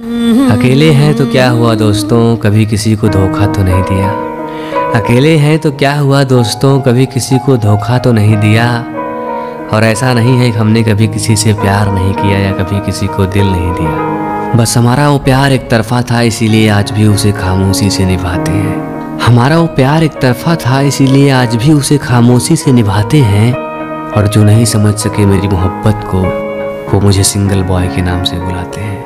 अकेले हैं तो क्या हुआ दोस्तों? कभी किसी को धोखा तो नहीं दिया। अकेले हैं तो क्या हुआ दोस्तों? कभी किसी को धोखा तो नहीं दिया। और ऐसा नहीं है कि हमने कभी किसी से प्यार नहीं किया या कभी किसी को दिल नहीं दिया। बस हमारा वो प्यार एक तरफा था, इसीलिए आज भी उसे खामोशी से निभाते हैं। हमारा वो प्यार एक तरफा था, इसीलिए आज भी उसे खामोशी से निभाते हैं। और जो नहीं समझ सके मेरी मोहब्बत को, वो मुझे सिंगल बॉय के नाम से बुलाते हैं।